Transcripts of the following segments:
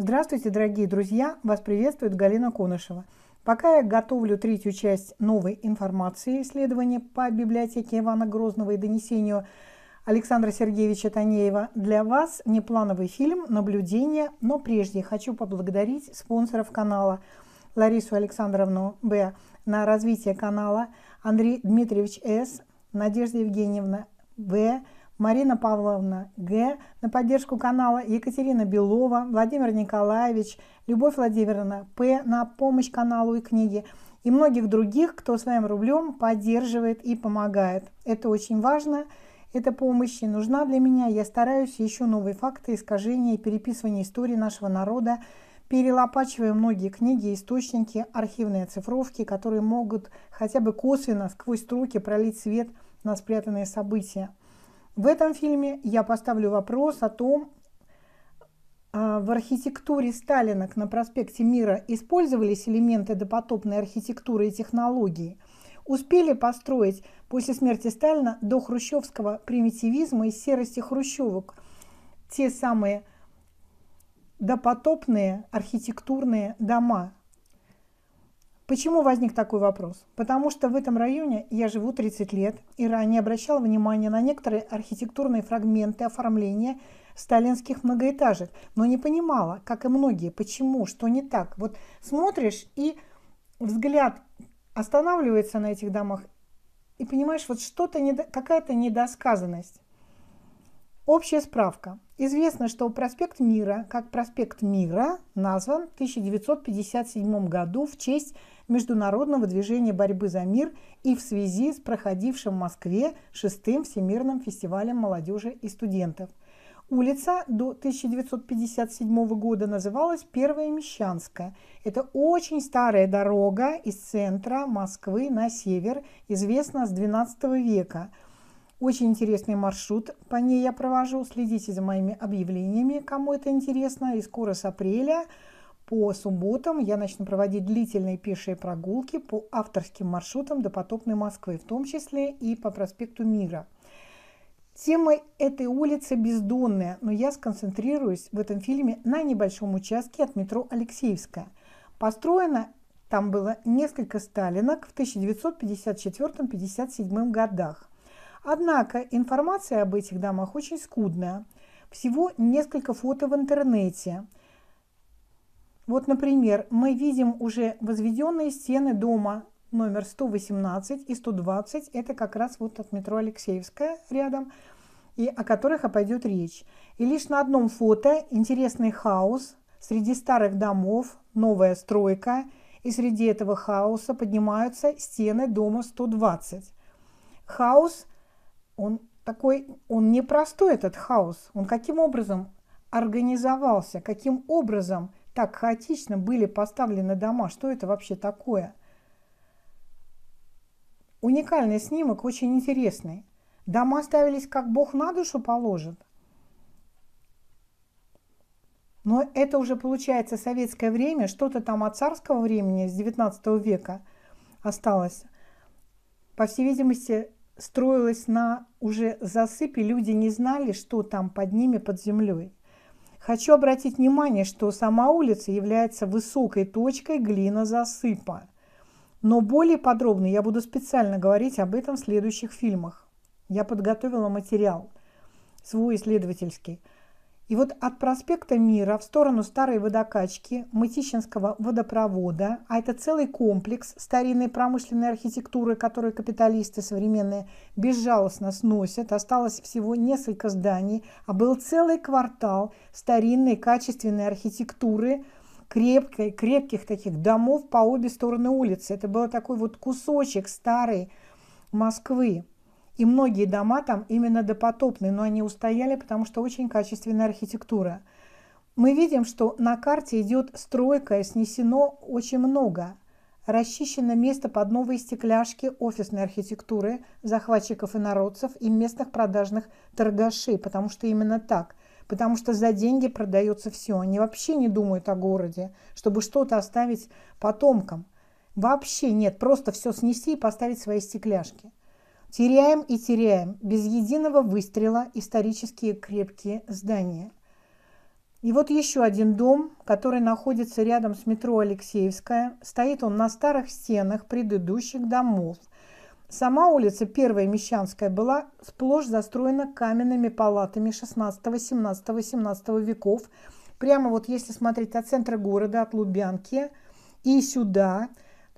Здравствуйте, дорогие друзья! Вас приветствует Галина Конышева. Пока я готовлю третью часть новой информации исследования по библиотеке Ивана Грозного и донесению Александра Сергеевича Танеева, для вас неплановый фильм «Наблюдение», но прежде хочу поблагодарить спонсоров канала Ларису Александровну Б. на развитие канала, Андрей Дмитриевич С., Надежда Евгеньевна В., Марина Павловна Г. На поддержку канала Екатерина Белова, Владимир Николаевич, Любовь Владимировна П. На помощь каналу и книге и многих других, кто своим рублем поддерживает и помогает. Это очень важно. Эта помощь нужна для меня. Я стараюсь еще новые факты, искажения и переписывания истории нашего народа, перелопачивая многие книги, источники, архивные оцифровки, которые могут хотя бы косвенно сквозь строки пролить свет на спрятанные события. В этом фильме я поставлю вопрос о том, а, в архитектуре Сталинок на проспекте Мира использовались элементы допотопной архитектуры и технологии, успели построить после смерти Сталина до хрущевского примитивизма и серости хрущевок те самые допотопные архитектурные дома – Почему возник такой вопрос? Потому что в этом районе я живу 30 лет и ранее обращал внимание на некоторые архитектурные фрагменты оформления сталинских многоэтажек, но не понимала, как и многие, почему, что не так. Вот смотришь и взгляд останавливается на этих домах и понимаешь, вот что-то, какая-то недосказанность. Общая справка. Известно, что проспект Мира, как проспект Мира, назван в 1957 году в честь международного движения борьбы за мир и в связи с проходившим в Москве шестым Всемирным фестивалем молодежи и студентов. Улица до 1957 года называлась Первая Мещанская. Это очень старая дорога из центра Москвы на север, известна с XII века. Очень интересный маршрут по ней я провожу. Следите за моими объявлениями, кому это интересно. И скоро с апреля по субботам я начну проводить длительные пешие прогулки по авторским маршрутам до потопной Москвы, в том числе и по проспекту Мира. Тема этой улицы бездонная, но я сконцентрируюсь в этом фильме на небольшом участке от метро Алексеевская. Построено там было несколько сталинок в 1954-57 годах. Однако информация об этих домах очень скудная. Всего несколько фото в интернете – вот, например, мы видим уже возведенные стены дома номер 118 и 120. Это как раз вот от метро Алексеевская рядом, и о которых пойдет речь. И лишь на одном фото интересный хаос среди старых домов, новая стройка, и среди этого хаоса поднимаются стены дома 120. Хаос, он такой, он непростой этот хаос. Он каким образом организовался, каким образом так хаотично были поставлены дома. Что это вообще такое? Уникальный снимок, очень интересный. Дома ставились, как Бог на душу положит. Но это уже получается советское время, что-то там от царского времени, с 19 века осталось. По всей видимости, строилось на уже засыпе, люди не знали, что там под ними, под землей. Хочу обратить внимание, что сама улица является высокой точкой глинозасыпа. Но более подробно я буду специально говорить об этом в следующих фильмах. Я подготовила материал свой исследовательский – и вот от проспекта Мира в сторону старой водокачки Мытищинского водопровода, а это целый комплекс старинной промышленной архитектуры, которую капиталисты современные безжалостно сносят, осталось всего несколько зданий, а был целый квартал старинной качественной архитектуры, крепкой, крепких таких домов по обе стороны улицы. Это был такой вот кусочек старой Москвы. И многие дома там именно допотопные, но они устояли, потому что очень качественная архитектура. Мы видим, что на карте идет стройка, снесено очень много. Расчищено место под новые стекляшки офисной архитектуры, захватчиков и народцев и местных продажных торгашей, потому что именно так. Потому что за деньги продается все. Они вообще не думают о городе, чтобы что-то оставить потомкам. Вообще нет, просто все снести и поставить свои стекляшки. Теряем и теряем без единого выстрела исторические крепкие здания. И вот еще один дом, который находится рядом с метро Алексеевская. Стоит он на старых стенах предыдущих домов. Сама улица Первая Мещанская была сплошь застроена каменными палатами 16, 17, 18 веков. Прямо вот если смотреть от центра города, от Лубянки и сюда,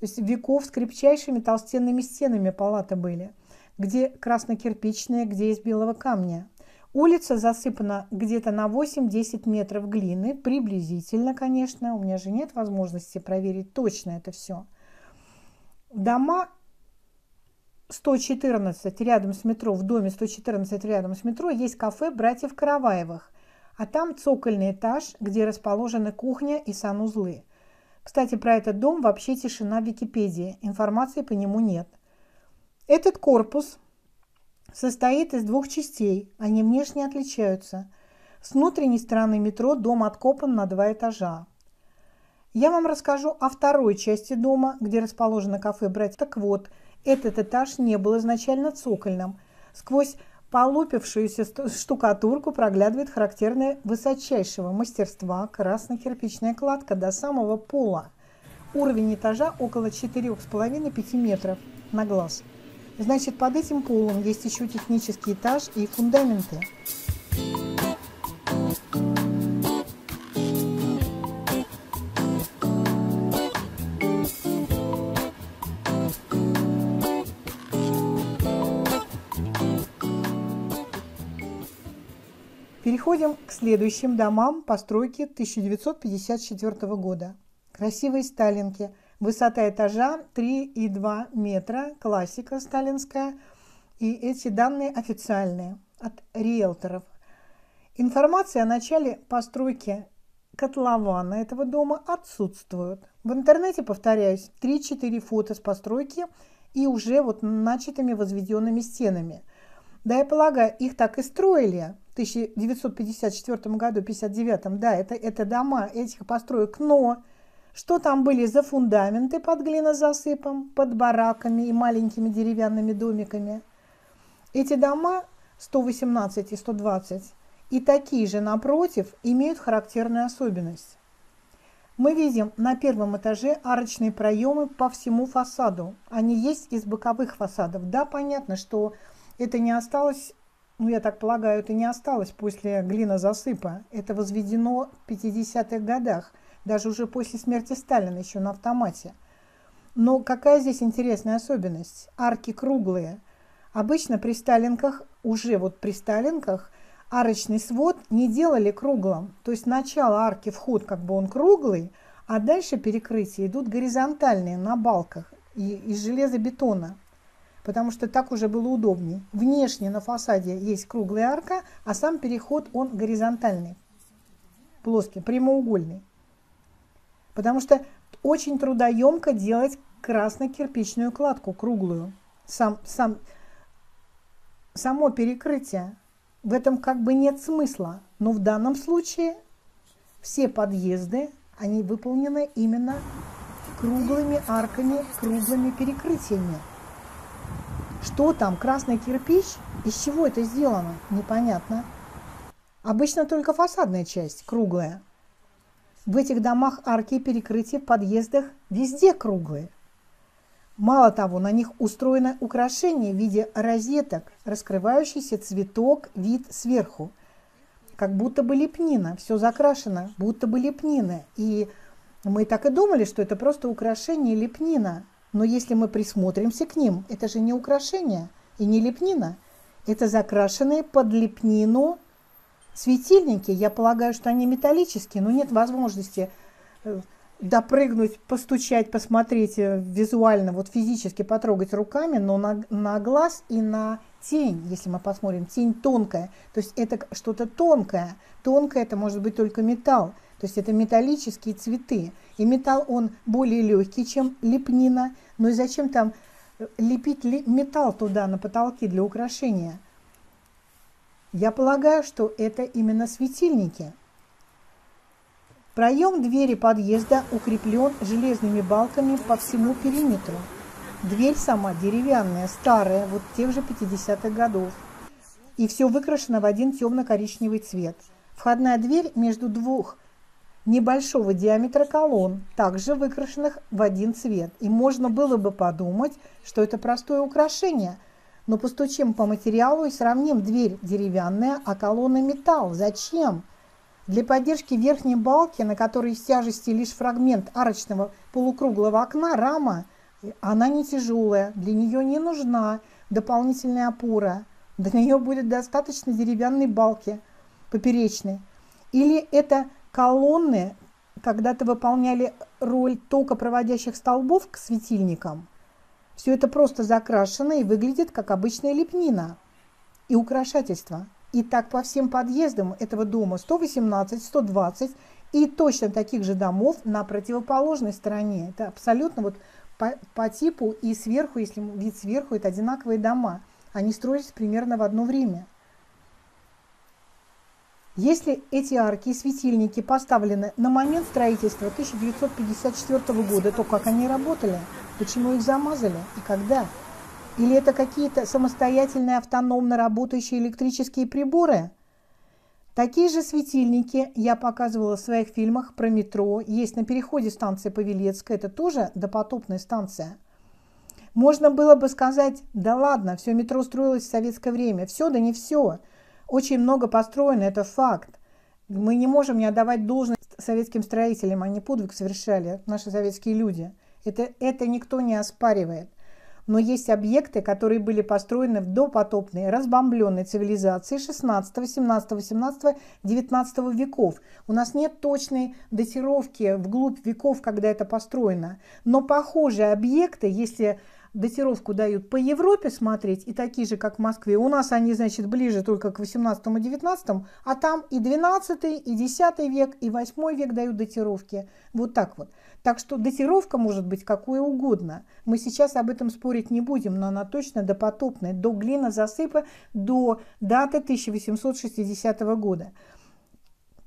то есть веков с крепчайшими толстенными стенами палаты были, где краснокирпичные, где из белого камня. Улица засыпана где-то на 8-10 метров глины, приблизительно, конечно. У меня же нет возможности проверить точно это все. Дома 114 рядом с метро, в доме 114 рядом с метро есть кафе братьев Караваевых, а там цокольный этаж, где расположены кухня и санузлы. Кстати, про этот дом вообще тишина в Википедии, информации по нему нет. Этот корпус состоит из двух частей, они внешне отличаются. С внутренней стороны метро дом откопан на два этажа. Я вам расскажу о второй части дома, где расположено кафе «Братья». Так вот, этот этаж не был изначально цокольным. Сквозь полупившуюся штукатурку проглядывает характерная высочайшего мастерства красно-кирпичная кладка до самого пола. Уровень этажа около 4,5-5 метров на глаз. Значит, под этим полом есть еще технический этаж и фундаменты. Переходим к следующим домам постройки 1954 года. Красивые сталинки – Высота этажа 3,2 метра, классика сталинская. И эти данные официальные от риэлторов. Информация о начале постройки котлована этого дома отсутствует. В интернете, повторяюсь, 3-4 фото с постройки и уже вот начатыми возведенными стенами. Да, я полагаю, их так и строили в 1954 году, 59 да, это, это дома этих построек, но что там были за фундаменты под глинозасыпом, под бараками и маленькими деревянными домиками. Эти дома 118 и 120 и такие же напротив имеют характерную особенность. Мы видим на первом этаже арочные проемы по всему фасаду. Они есть из боковых фасадов. Да, понятно, что это не осталось, ну я так полагаю, это не осталось после глинозасыпа. Это возведено в 50-х годах – даже уже после смерти Сталина, еще на автомате. Но какая здесь интересная особенность? Арки круглые. Обычно при сталинках, уже вот при сталинках, арочный свод не делали круглым. То есть начало арки, вход как бы он круглый, а дальше перекрытия идут горизонтальные на балках и, из железобетона. Потому что так уже было удобнее. Внешне на фасаде есть круглая арка, а сам переход он горизонтальный, плоский, прямоугольный. Потому что очень трудоемко делать красно-кирпичную кладку, круглую. Сам, сам, само перекрытие. В этом как бы нет смысла. Но в данном случае все подъезды, они выполнены именно круглыми арками, круглыми перекрытиями. Что там, красный кирпич? Из чего это сделано? Непонятно. Обычно только фасадная часть круглая. В этих домах арки перекрытия в подъездах везде круглые. Мало того, на них устроено украшение в виде розеток, раскрывающийся цветок, вид сверху. Как будто бы лепнина, все закрашено, будто бы лепнина. И мы так и думали, что это просто украшение лепнина. Но если мы присмотримся к ним, это же не украшение и не лепнина. Это закрашенные под лепнину Светильники, я полагаю, что они металлические, но нет возможности э, допрыгнуть, постучать, посмотреть э, визуально, вот физически потрогать руками, но на, на глаз и на тень, если мы посмотрим, тень тонкая, то есть это что-то тонкое. Тонкое это может быть только металл, то есть это металлические цветы. И металл, он более легкий, чем лепнина. Ну и зачем там э, лепить металл туда на потолки для украшения? Я полагаю, что это именно светильники. Проем двери подъезда укреплен железными балками по всему периметру. Дверь сама деревянная, старая, вот тех же 50-х годов. И все выкрашено в один темно-коричневый цвет. Входная дверь между двух небольшого диаметра колонн, также выкрашенных в один цвет. И можно было бы подумать, что это простое украшение. Но постучим по материалу и сравним дверь деревянная, а колонна металл. Зачем? Для поддержки верхней балки, на которой в тяжести лишь фрагмент арочного полукруглого окна, рама, она не тяжелая, для нее не нужна дополнительная опора. Для нее будет достаточно деревянной балки поперечной. Или это колонны когда-то выполняли роль токопроводящих столбов к светильникам. Все это просто закрашено и выглядит как обычная лепнина и украшательство. И так по всем подъездам этого дома 118, 120 и точно таких же домов на противоположной стороне. Это абсолютно вот по, по типу и сверху, если вид сверху, это одинаковые дома. Они строились примерно в одно время. Если эти арки и светильники поставлены на момент строительства 1954 года, то как они работали? Почему их замазали и когда? Или это какие-то самостоятельные автономно работающие электрические приборы? Такие же светильники я показывала в своих фильмах про метро. Есть на переходе станция Павелецкая, это тоже допотопная станция. Можно было бы сказать, да ладно, все метро строилось в советское время. Все, да не все. Очень много построено, это факт. Мы не можем не отдавать должность советским строителям, они подвиг совершали, наши советские люди. Это, это никто не оспаривает но есть объекты, которые были построены в допотопной, разбомбленной цивилизации 16, 17, 18, 19 веков. У нас нет точной датировки вглубь веков, когда это построено. Но похожие объекты, если датировку дают по Европе смотреть, и такие же, как в Москве. У нас они, значит, ближе только к 18 и 19, а там и 12, и 10 век, и 8 век дают датировки. Вот так вот. Так что датировка может быть какой угодно. Мы сейчас об этом спорить не будем, но она точно допотопная, до глина засыпа, до даты 1860 года.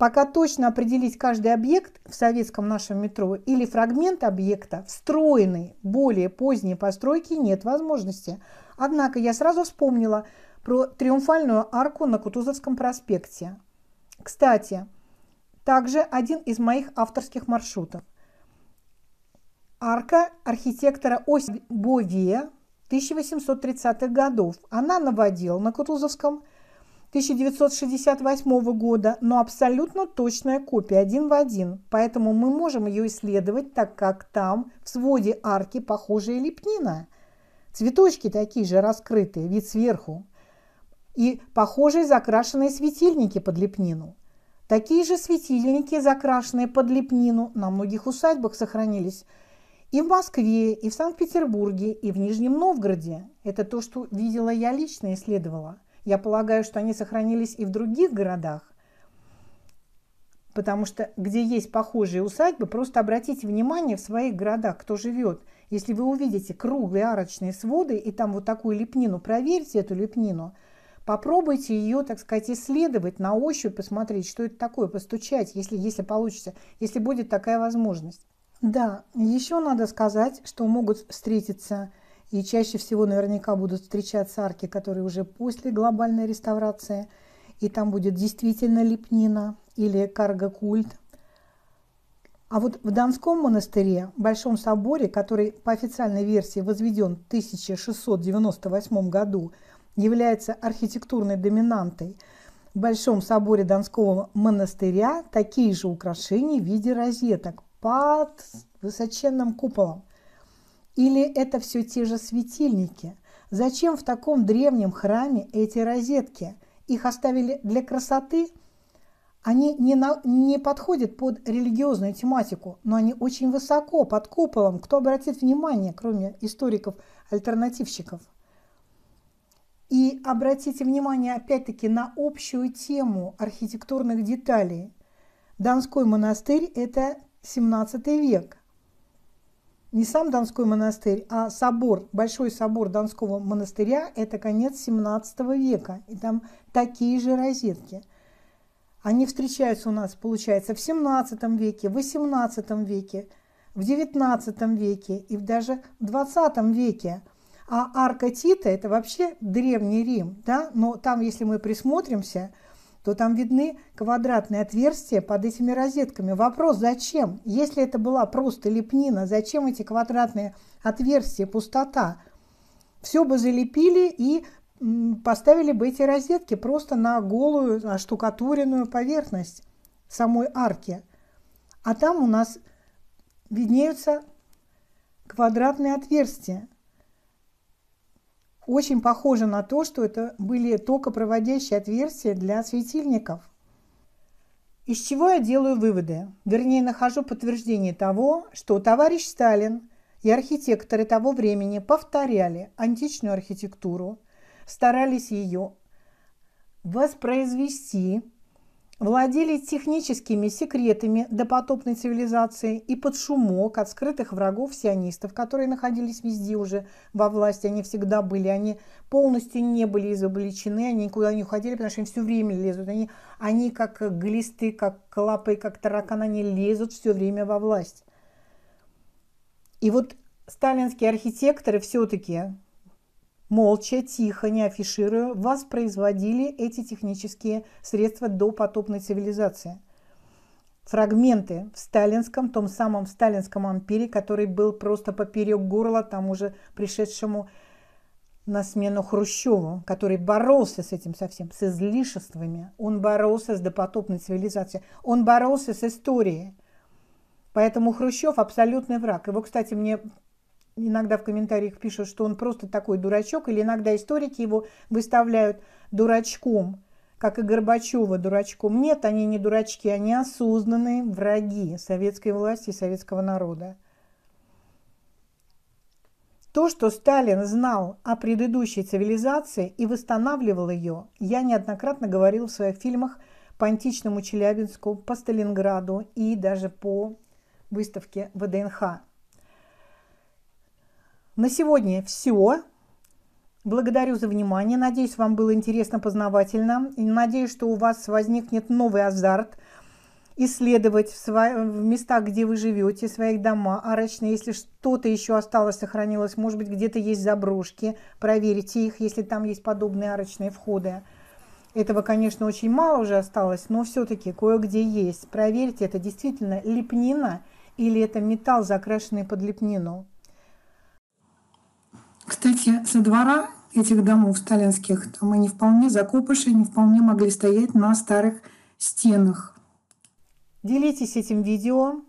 Пока точно определить каждый объект в советском нашем метро или фрагмент объекта, встроенный более поздней постройки, нет возможности. Однако я сразу вспомнила про триумфальную арку на Кутузовском проспекте. Кстати, также один из моих авторских маршрутов. Арка архитектора Ось Бове 1830-х годов. Она наводила на Кутузовском 1968 года, но абсолютно точная копия, один в один. Поэтому мы можем ее исследовать, так как там в своде арки похожая лепнина. Цветочки такие же раскрытые, вид сверху. И похожие закрашенные светильники под лепнину. Такие же светильники, закрашенные под лепнину, на многих усадьбах сохранились и в Москве, и в Санкт-Петербурге, и в Нижнем Новгороде. Это то, что видела я лично, исследовала. Я полагаю, что они сохранились и в других городах. Потому что где есть похожие усадьбы, просто обратите внимание в своих городах, кто живет. Если вы увидите круглые арочные своды и там вот такую лепнину, проверьте эту лепнину, попробуйте ее, так сказать, исследовать на ощупь, посмотреть, что это такое, постучать, если, если получится, если будет такая возможность. Да, еще надо сказать, что могут встретиться и чаще всего наверняка будут встречаться арки, которые уже после глобальной реставрации. И там будет действительно лепнина или карго-культ. А вот в Донском монастыре, Большом соборе, который по официальной версии возведен в 1698 году, является архитектурной доминантой, в Большом соборе Донского монастыря такие же украшения в виде розеток под высоченным куполом. Или это все те же светильники? Зачем в таком древнем храме эти розетки? Их оставили для красоты? Они не, на, не подходят под религиозную тематику, но они очень высоко, под куполом. Кто обратит внимание, кроме историков-альтернативщиков? И обратите внимание опять-таки на общую тему архитектурных деталей. Донской монастырь – это 17 век не сам Донской монастырь, а собор, Большой собор Донского монастыря, это конец 17 века. И там такие же розетки. Они встречаются у нас, получается, в 17 веке, в 18 веке, в 19 веке и даже в 20 веке. А арка Тита – это вообще Древний Рим, да? но там, если мы присмотримся, то там видны квадратные отверстия под этими розетками. Вопрос, зачем? Если это была просто лепнина, зачем эти квадратные отверстия, пустота? Все бы залепили и поставили бы эти розетки просто на голую, оштукатуренную поверхность самой арки. А там у нас виднеются квадратные отверстия. Очень похоже на то, что это были токопроводящие отверстия для светильников. Из чего я делаю выводы? Вернее, нахожу подтверждение того, что товарищ Сталин и архитекторы того времени повторяли античную архитектуру, старались ее воспроизвести владели техническими секретами допотопной цивилизации и под шумок от скрытых врагов сионистов, которые находились везде уже во власти, они всегда были, они полностью не были изобличены, они никуда не уходили, потому что они все время лезут, они, они как глисты, как лапы, как таракан, они лезут все время во власть. И вот сталинские архитекторы все-таки молча, тихо, не афишируя, воспроизводили эти технические средства до потопной цивилизации. Фрагменты в сталинском, том самом сталинском ампире, который был просто поперек горла тому же пришедшему на смену Хрущеву, который боролся с этим совсем, с излишествами. Он боролся с допотопной цивилизацией. Он боролся с историей. Поэтому Хрущев абсолютный враг. Его, кстати, мне иногда в комментариях пишут, что он просто такой дурачок, или иногда историки его выставляют дурачком, как и Горбачева дурачком. Нет, они не дурачки, они осознанные враги советской власти и советского народа. То, что Сталин знал о предыдущей цивилизации и восстанавливал ее, я неоднократно говорил в своих фильмах по античному Челябинску, по Сталинграду и даже по выставке ВДНХ. На сегодня все. Благодарю за внимание. Надеюсь, вам было интересно, познавательно. И надеюсь, что у вас возникнет новый азарт исследовать в, сво... в местах, где вы живете, своих дома арочные. Если что-то еще осталось, сохранилось, может быть, где-то есть заброшки, проверьте их, если там есть подобные арочные входы. Этого, конечно, очень мало уже осталось, но все-таки кое-где есть. Проверьте, это действительно лепнина или это металл, закрашенный под лепнину. Кстати, со двора этих домов сталинских, там они вполне закопыши, не вполне могли стоять на старых стенах. Делитесь этим видео.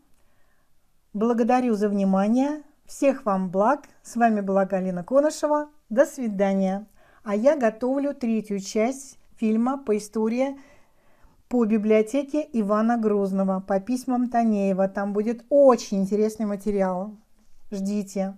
Благодарю за внимание. Всех вам благ. С вами была Галина Конышева. До свидания. А я готовлю третью часть фильма по истории по библиотеке Ивана Грозного, по письмам Танеева. Там будет очень интересный материал. Ждите.